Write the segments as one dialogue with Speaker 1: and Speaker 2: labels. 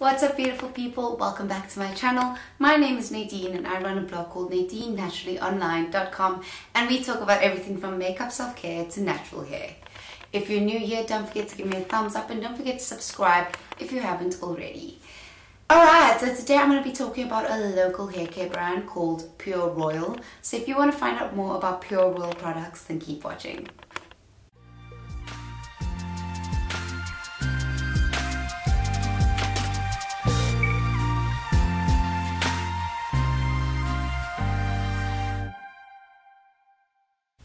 Speaker 1: What's up beautiful people? Welcome back to my channel. My name is Nadine and I run a blog called NadineNaturallyOnline.com and we talk about everything from makeup self-care to natural hair. If you're new here, don't forget to give me a thumbs up and don't forget to subscribe if you haven't already. Alright, so today I'm going to be talking about a local hair care brand called Pure Royal. So if you want to find out more about Pure Royal products, then keep watching.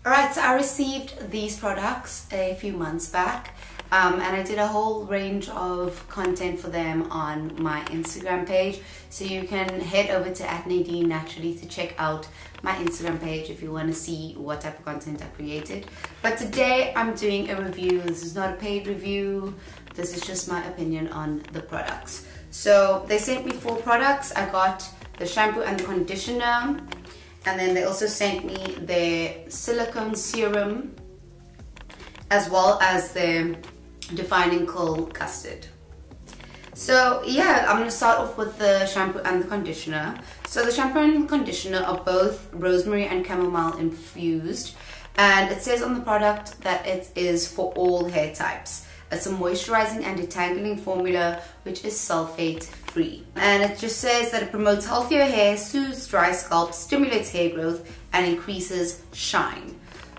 Speaker 1: Alright, so I received these products a few months back um, and I did a whole range of content for them on my Instagram page. So you can head over to at Nadine Naturally to check out my Instagram page if you want to see what type of content I created. But today I'm doing a review. This is not a paid review. This is just my opinion on the products. So they sent me four products. I got the shampoo and the conditioner and then they also sent me their silicone serum as well as their defining curl custard. So yeah, I'm to start off with the shampoo and the conditioner. So the shampoo and conditioner are both rosemary and chamomile infused and it says on the product that it is for all hair types. It's a moisturizing and detangling formula which is sulfate free. And it just says that it promotes healthier hair, soothes dry scalp, stimulates hair growth, and increases shine.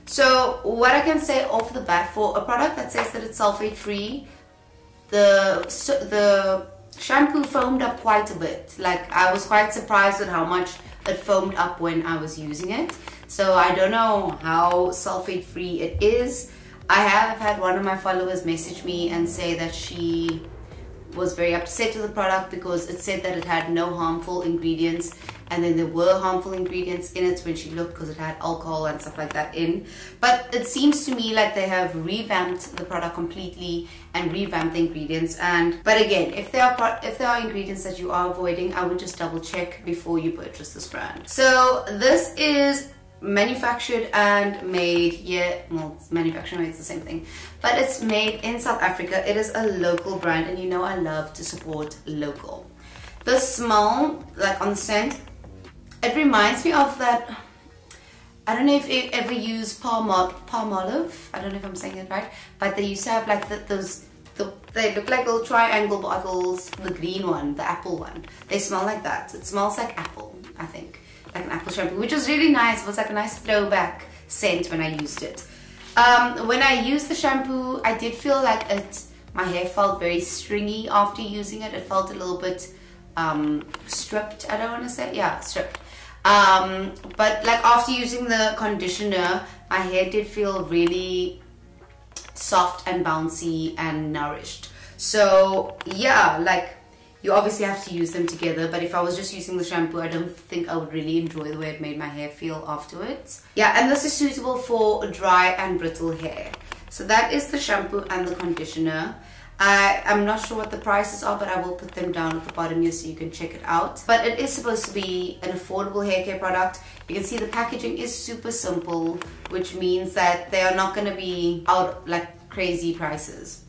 Speaker 1: So what I can say off the bat for a product that says that it's sulfate free, the, the shampoo foamed up quite a bit. Like I was quite surprised at how much it foamed up when I was using it. So I don't know how sulfate free it is. I have had one of my followers message me and say that she was very upset with the product because it said that it had no harmful ingredients and then there were harmful ingredients in it when she looked because it had alcohol and stuff like that in. But it seems to me like they have revamped the product completely and revamped the ingredients. And but again if there are if there are ingredients that you are avoiding I would just double check before you purchase this brand. So this is manufactured and made yeah well manufactured made it's the same thing. But it's made in South Africa. It is a local brand and you know I love to support local. The smell like on the scent it reminds me of that I don't know if you ever use palm, Palmolive I don't know if I'm saying it right but they used to have like the, those the, they look like little triangle bottles the green one the apple one. They smell like that. It smells like apple I think like an apple shampoo, which was really nice. It was like a nice throwback scent when I used it. Um, when I used the shampoo, I did feel like it, my hair felt very stringy after using it. It felt a little bit um, stripped, I don't want to say, yeah, stripped. Um, but like after using the conditioner, my hair did feel really soft and bouncy and nourished. So yeah, like you obviously have to use them together, but if I was just using the shampoo, I don't think I would really enjoy the way it made my hair feel afterwards. Yeah, and this is suitable for dry and brittle hair. So that is the shampoo and the conditioner. I, am not sure what the prices are, but I will put them down at the bottom here so you can check it out. But it is supposed to be an affordable hair care product. You can see the packaging is super simple, which means that they are not going to be out like crazy prices.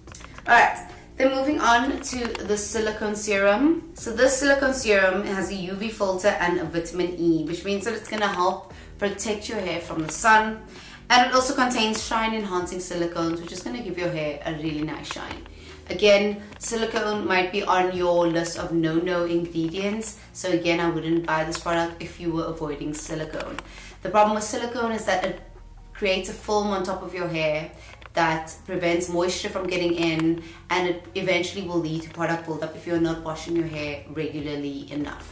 Speaker 1: Alright, then moving on to the silicone serum. So this silicone serum has a UV filter and a vitamin E, which means that it's gonna help protect your hair from the sun. And it also contains shine enhancing silicones, which is gonna give your hair a really nice shine. Again, silicone might be on your list of no-no ingredients. So again, I wouldn't buy this product if you were avoiding silicone. The problem with silicone is that it creates a film on top of your hair that prevents moisture from getting in and it eventually will lead to product buildup if you're not washing your hair regularly enough.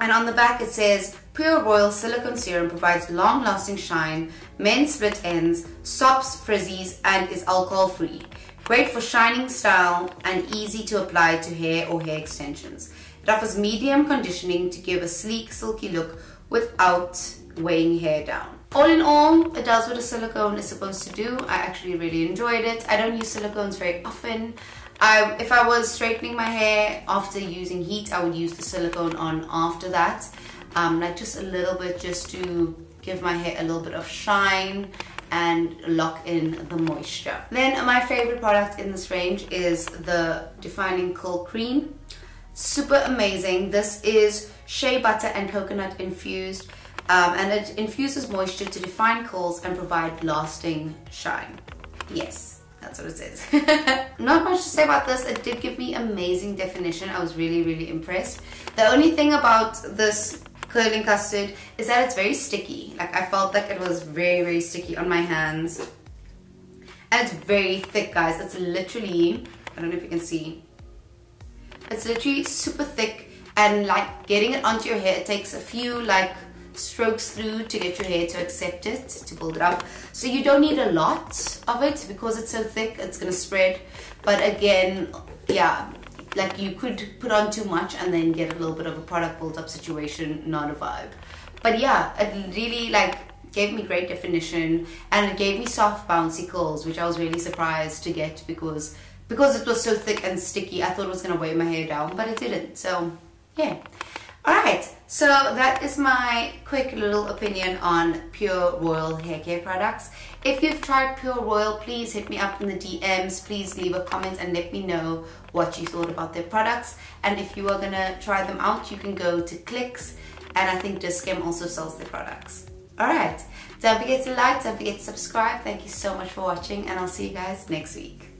Speaker 1: And on the back it says, Pure Royal Silicone Serum provides long-lasting shine, men's split ends, stops frizzies, and is alcohol-free. Great for shining style and easy to apply to hair or hair extensions. It offers medium conditioning to give a sleek, silky look without weighing hair down. All in all, it does what a silicone is supposed to do. I actually really enjoyed it. I don't use silicones very often. I, if I was straightening my hair after using heat, I would use the silicone on after that. Um, like just a little bit just to give my hair a little bit of shine and lock in the moisture. Then my favorite product in this range is the Defining Curl Cream. super amazing. This is shea butter and coconut infused um, and it infuses moisture to define curls and provide lasting shine. Yes, that's what it says. Not much to say about this. It did give me amazing definition. I was really, really impressed. The only thing about this curling custard is that it's very sticky. Like I felt like it was very, very sticky on my hands. And it's very thick, guys. It's literally, I don't know if you can see, it's literally super thick and like getting it onto your hair, it takes a few like strokes through to get your hair to accept it, to build it up. So you don't need a lot of it because it's so thick, it's gonna spread. But again, yeah, like you could put on too much and then get a little bit of a product build up situation, not a vibe. But yeah, it really like gave me great definition and it gave me soft bouncy curls, which I was really surprised to get because because it was so thick and sticky, I thought it was gonna weigh my hair down, but it didn't. So yeah. Alright, so that is my quick little opinion on Pure Royal hair care products. If you've tried Pure Royal, please hit me up in the DMs. Please leave a comment and let me know what you thought about their products. And if you are gonna try them out, you can go to Clicks and I think Dis-Chem also sells their products. Alright, don't forget to like, don't forget to subscribe. Thank you so much for watching and I'll see you guys next week.